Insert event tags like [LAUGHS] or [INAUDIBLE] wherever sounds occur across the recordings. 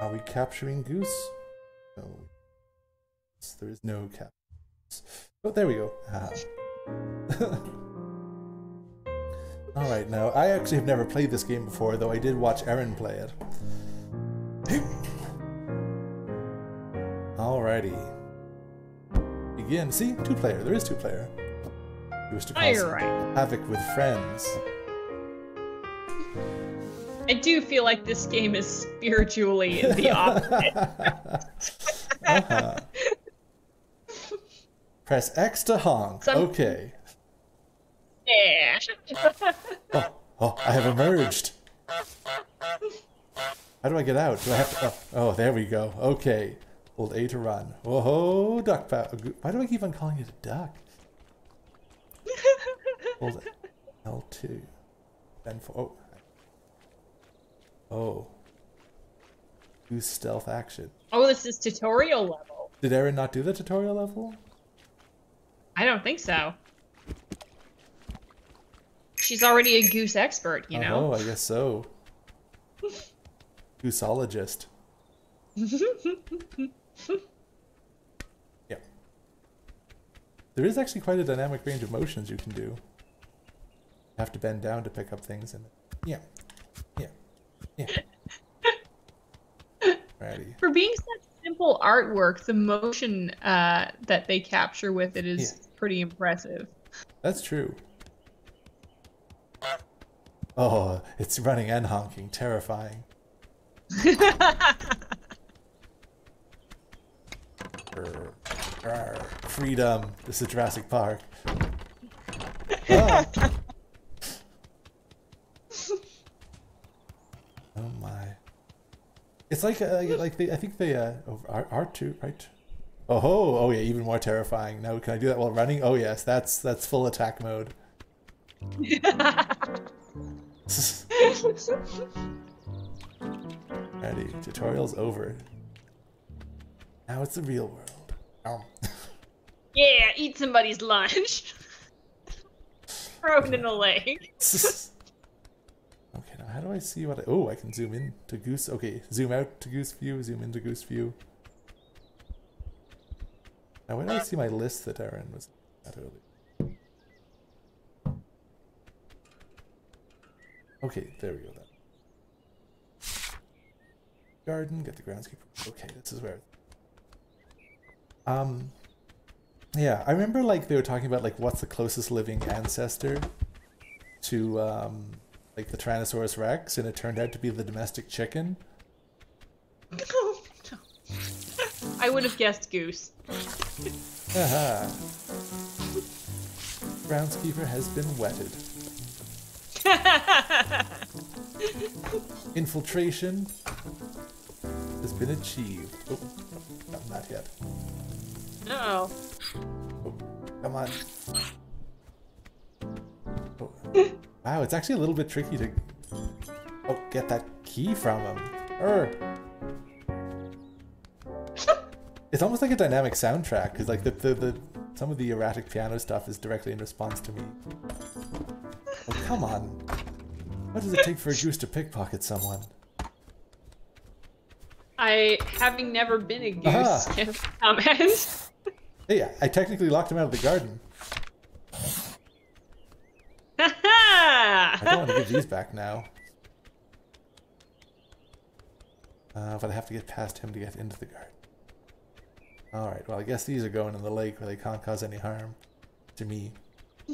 Are we capturing goose? No. There is no cap. Oh, there we go. Ah. [LAUGHS] Alright, now, I actually have never played this game before, though I did watch Erin play it. [CLEARS THROAT] Alrighty. Begin. See? Two player. There is two player. You wish to cause right. havoc with friends. I do feel like this game is spiritually the opposite. Uh-huh. Press X to honk. Some- Okay. yeah. Oh, oh, I have emerged. How do I get out? Do I have to? Oh, oh there we go. Okay. Hold A to run. Whoa, duck. Why do I keep on calling it a duck? [LAUGHS] Hold L2. Then for. Oh. Oh. Use stealth action. oh, this is tutorial level. Did Erin not do the tutorial level? I don't think so. She's already a goose expert, you know? Oh, I guess so. [LAUGHS] Goosologist. [LAUGHS] yeah. There is actually quite a dynamic range of motions you can do. You have to bend down to pick up things and. Yeah. Yeah. Ready. For being such simple artwork, the motion uh, that they capture with it is Yeah. pretty impressive. That's true. Oh, it's running and honking. Terrifying. [LAUGHS] Freedom. This is Jurassic Park. Oh [LAUGHS] It's like uh, like they, I think they uh oh, R R two right. Oh ho! Oh yeah, even more terrifying. Now can I do that while running? Oh yes, that's that's full attack mode. [LAUGHS] Ready. Tutorial's over. Now it's the real world. Um. [LAUGHS] yeah, eat somebody's lunch. [LAUGHS] Throw it in the leg. How do I see what I... Oh, I can zoom in to goose... Okay, zoom out to goose view, zoom into goose view. Now where do I see my list that Erin was at earlier? Okay, there we go then. Garden, get the groundskeeper. Okay, this is where... Um... Yeah, I remember like they were talking about like what's the closest living ancestor to um like the Tyrannosaurus Rex, and it turned out to be the domestic chicken. [LAUGHS] I would have guessed goose. Haha. Groundskeeper has been wetted. [LAUGHS] Infiltration has been achieved. Oh, no, not yet. Uh-oh. Oh, come on. Wow, it's actually a little bit tricky to. Oh, get that key from him. Er. [LAUGHS] It's almost like a dynamic soundtrack because, like, the, the the some of the erratic piano stuff is directly in response to me. Oh, come on. What does it take for a goose to pickpocket someone? I, having never been a goose, Ah. can't comment. Hey, I technically locked him out of the garden. I don't want to give [LAUGHS] these back now. Uh, but I have to get past him to get into the garden. Alright, well, I guess these are going in the lake where they can't cause any harm to me. [LAUGHS]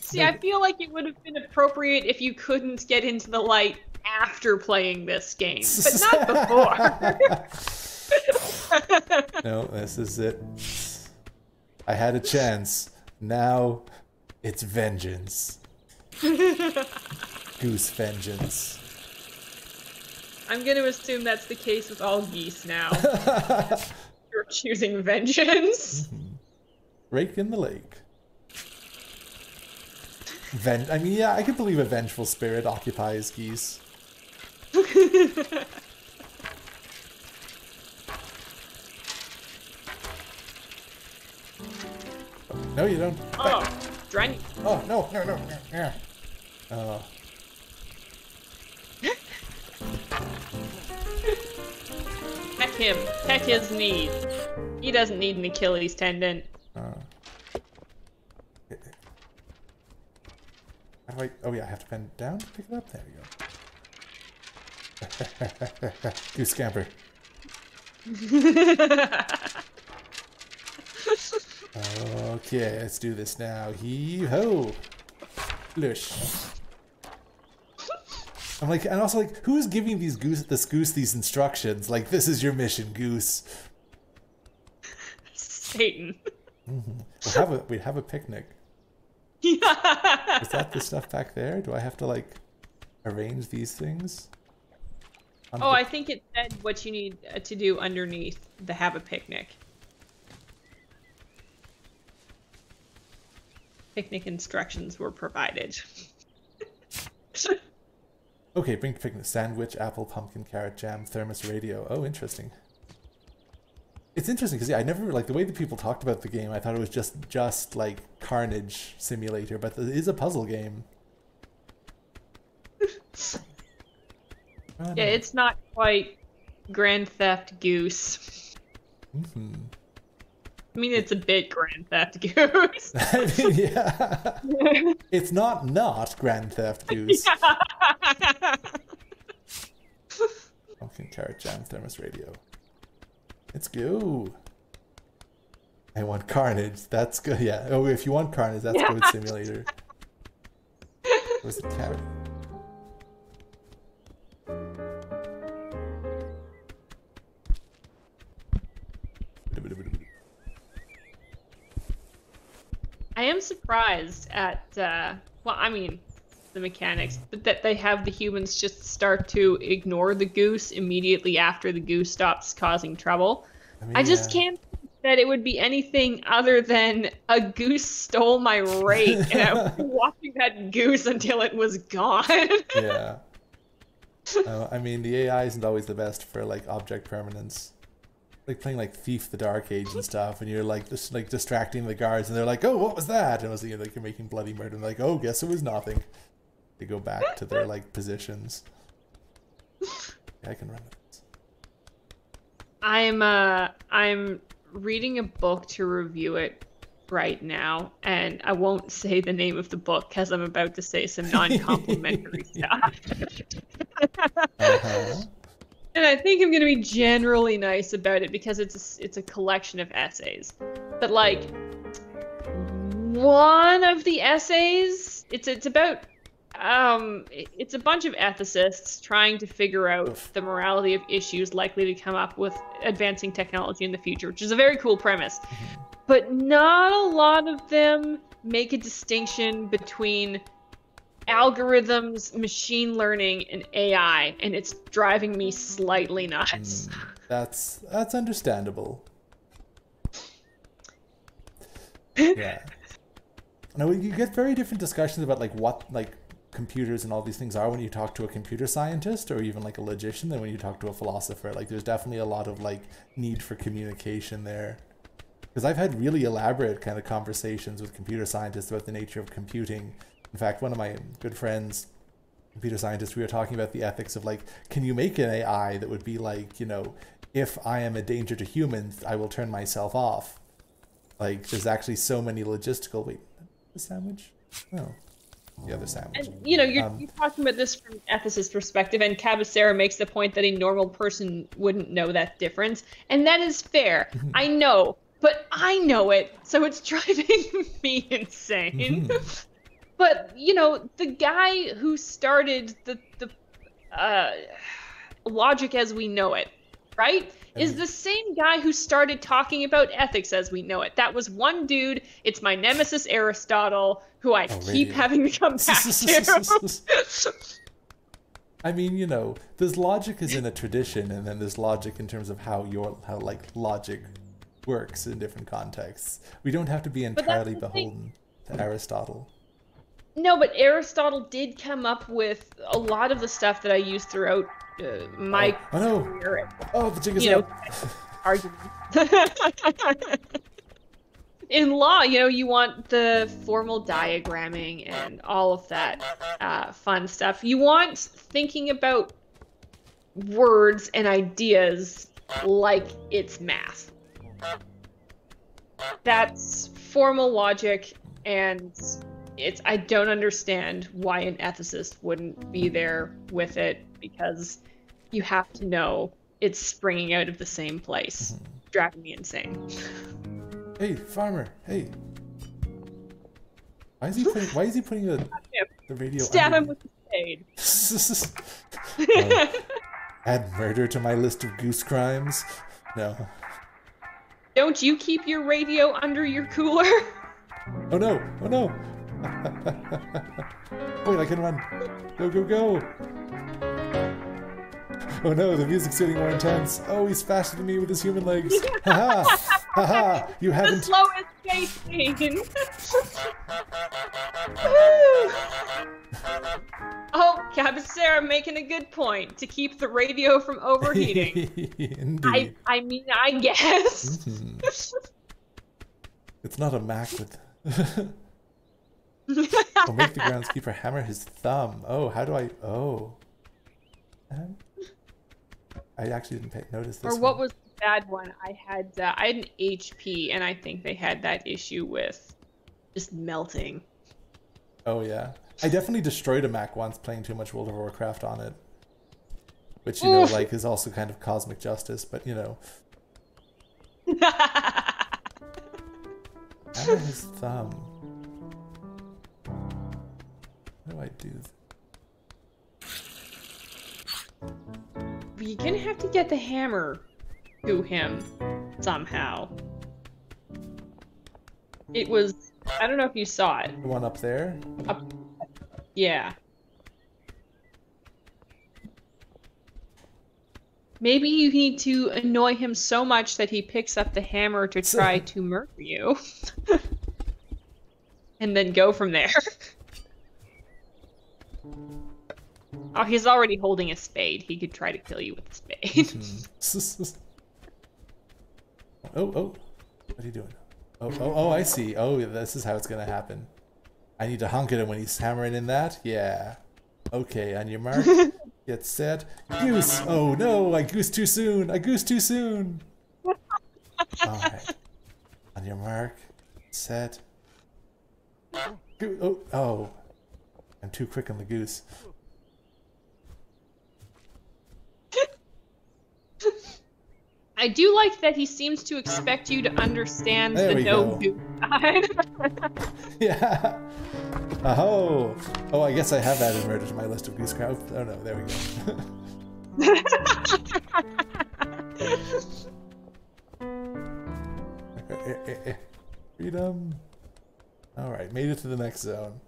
See, I feel like it would have been appropriate if you couldn't get into the light after playing this game, but not [LAUGHS] before. no, this is it. I had a chance. Now it's vengeance. [LAUGHS] Goose vengeance. I'm going to assume that's the case with all geese now. [LAUGHS] You're choosing vengeance. Mm-hmm. Rake in the lake. Ven- I mean, yeah, I could believe a vengeful spirit occupies geese. [LAUGHS] No, you don't. Oh, Back. drank. Oh, no, no, no, no, yeah. Uh. [LAUGHS] Peck him. Peck his knee. He doesn't need an Achilles tendon. Uh. Oh yeah, I have to bend down to pick it up. There we go. [LAUGHS] You scamper. oh. [LAUGHS] okay, let's do this now. Hee ho! Lush. I'm like, and also like, who's giving these goose, this goose, these instructions? Like, this is your mission, goose. Satan. Mm-hmm. We'll have a we have a picnic. Yeah. [LAUGHS] Is that the stuff back there? Do I have to like arrange these things? Oh. I think it said what you need to do underneath the have a picnic. Picnic instructions were provided. [LAUGHS] okay, bring picnic sandwich, apple, pumpkin, carrot jam, thermos radio. Oh, interesting. It's interesting because yeah, I never like the way that people talked about the game. I thought it was just just like Carnage Simulator, but it is a puzzle game. [LAUGHS] yeah, it's not quite Grand Theft Goose. Mm-hmm. I mean, it's a bit Grand Theft Goose. [LAUGHS] I mean, yeah. it's not not Grand Theft [LAUGHS] Goose. Pumpkin carrot jam thermos radio. Let's go. I want Carnage. That's good. Yeah. Oh, if you want Carnage, that's yeah. Goat Simulator. [LAUGHS] Where's the carrot? Surprised at, uh, well, I mean, the mechanics, but that they have the humans just start to ignore the goose immediately after the goose stops causing trouble. I, mean, I just yeah. can't that it would be anything other than a goose stole my rake and I was [LAUGHS] watching that goose until it was gone. yeah. [LAUGHS] Uh, I mean, the AI isn't always the best for like object permanence. Like playing like Thief the Dark Age and [LAUGHS] stuff, and you're like just like distracting the guards, and they're like, "Oh, what was that?" And it was you know, like you're making bloody murder, and like, "Oh, guess it was nothing." They go back to their like positions. Yeah, I can run this. I'm uh I'm reading a book to review it right now, and I won't say the name of the book because I'm about to say some [LAUGHS] non-complimentary [LAUGHS] stuff. uh-huh. And I think I'm gonna be generally nice about it because it's a, it's a collection of essays. But like one of the essays, it's it's about um, it's a bunch of ethicists trying to figure out the morality of issues likely to come up with advancing technology in the future, which is a very cool premise. Mm-hmm. But not a lot of them make a distinction between algorithms, machine learning, and AI, and it's driving me slightly nuts. Mm, that's that's understandable. [LAUGHS] yeah. No, you get very different discussions about like what like computers and all these things are when you talk to a computer scientist or even like a logician than when you talk to a philosopher. Like there's definitely a lot of like need for communication there. Because I've had really elaborate kind of conversations with computer scientists about the nature of computing. In fact, one of my good friends, computer scientist, we were talking about the ethics of like, can you make an AI that would be like, you know, if I am a danger to humans, I will turn myself off. Like, there's actually so many logistical. Wait, the sandwich? No the other sandwich. And, you know, you're, um, you're, talking about this from an ethicist perspective, and Cabasera makes the point that a normal person wouldn't know that difference, and that is fair. Mm-hmm. [LAUGHS] I know, but I know it, so it's driving [LAUGHS] me insane. But you know, the guy who started the the uh, logic as we know it, right? is the same guy who started talking about ethics as we know it. That was one dude. It's my nemesis Aristotle, who I oh, keep really? having to come back [LAUGHS] to. I mean, you know, there's logic is in a tradition, and then there's logic in terms of how your how like logic works in different contexts. We don't have to be entirely beholden to Aristotle. No, but Aristotle did come up with a lot of the stuff that I use throughout uh, my oh, oh no. Oh, the jig is you [LAUGHS] argument. [LAUGHS] In law, you know, you want the formal diagramming and all of that uh, fun stuff. You want thinking about words and ideas like it's math. That's formal logic, and it's I don't understand why an ethicist wouldn't be there with it because you have to know it's springing out of the same place. Mm-hmm. Driving me insane. Hey, farmer. Hey. Why is he putting? Why is he putting the, [LAUGHS] the radio? Stab him with the spade. [LAUGHS] [LAUGHS] Add murder to my list of goose crimes. No. Don't you keep your radio under your cooler? Oh no! Oh no! [LAUGHS] Wait, I can run. Go, go, go! Oh no, the music's getting more intense. Oh, he's faster than me with his human legs. [LAUGHS] Haha! Haha! You haven't. The slowest pacing. oh, Cabecera making a good point to keep the radio from overheating. [LAUGHS] I, Indeed. I mean, I guess. Mhm. It's not a Mac with. I'll make the [LAUGHS] groundskeeper hammer his thumb. Oh, how do I? Oh. Um, I actually didn't pay, notice this. or what one. was the bad one? I had uh, I had an HP, and I think they had that issue with just melting. Oh yeah, I definitely destroyed a Mac once playing too much World of Warcraft on it, which you know, like, is also kind of cosmic justice. But you know, [LAUGHS] hammer his thumb. I do? You're gonna have to get the hammer to him somehow. It was I don't know if you saw it. The one up there. Yeah. Maybe you need to annoy him so much that he picks up the hammer to try to murder you. [LAUGHS] and then go from there. [LAUGHS] oh, he's already holding a spade. He could try to kill you with a spade. Hmm. [LAUGHS] oh, oh. What are you doing? Oh, oh, oh, I see. Oh, this is how it's going to happen. I need to honk at him when he's hammering in that? Yeah. Okay, on your mark. [LAUGHS] Get set. Goose! Oh no, I goose too soon. I goose too soon. [LAUGHS] Alright. On your mark. Set. Goo- oh, oh. I'm too quick on the goose. I do like that he seems to expect you to understand There the no side. [LAUGHS] Yeah. Oh. Oh, I guess I have added murder to my list of goose crowd. Oh no, there we go. [LAUGHS] Freedom. Alright, made it to the next zone.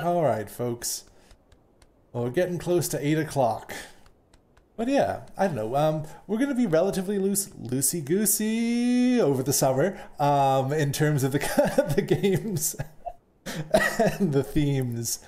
Alright, folks. Well, we're getting close to 8 o'clock. But yeah, I don't know. Um, we're gonna be relatively loose, loosey goosey over the summer. Um, in terms of the [LAUGHS] the games and the themes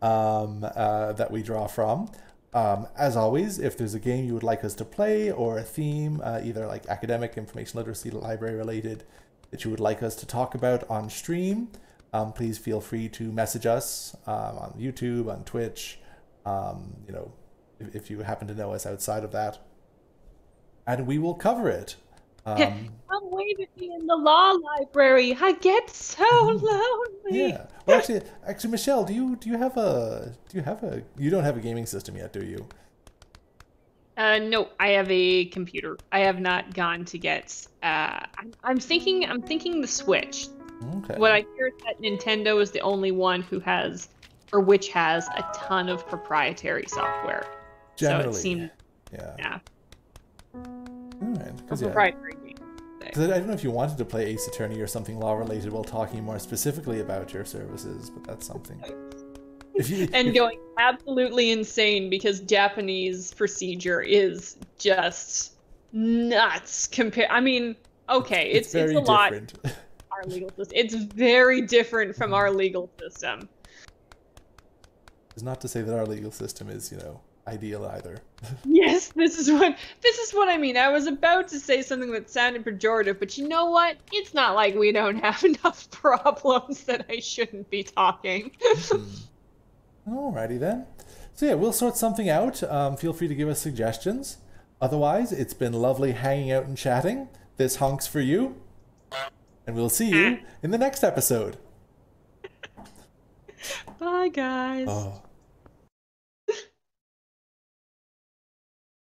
um, uh, that we draw from. Um, as always, if there's a game you would like us to play or a theme, uh, either like academic, information literacy, library related, that you would like us to talk about on stream, um, please feel free to message us um, on YouTube, on Twitch, um, you know, if, if you happen to know us outside of that. And we will cover it. Um, Come wave at me in the law library. I get so lonely. Mm-hmm. yeah. Well, actually, actually, Michelle, do you do you have a do you have a you don't have a gaming system yet, do you? Uh, no, I have a computer. I have not gone to get. Uh, I'm, I'm thinking. I'm thinking the Switch. Okay. What I hear is that Nintendo is the only one who has, or which has, a ton of proprietary software. Generally. So it seemed, Yeah. yeah, All right. Because yeah. proprietary game. 'Cause I I don't know if you wanted to play Ace Attorney or something law related while talking more specifically about your services, but that's something. If you [LAUGHS] and if- going absolutely insane because Japanese procedure is just nuts. compared. I mean, okay, it's it's, very a lot. Our legal system, it's very different from our legal system. It's not to say that our legal system is, you know, ideal either. [LAUGHS] Yes, this is what this is what I mean. I was about to say something that sounded pejorative, but you know what? It's not like we don't have [LAUGHS] enough problems that I shouldn't be talking. [LAUGHS] Alrighty then. So yeah, we'll sort something out. Um, feel free to give us suggestions. Otherwise, it's been lovely hanging out and chatting. This honks for you. And we'll see you in the next episode. Bye, guys. Oh.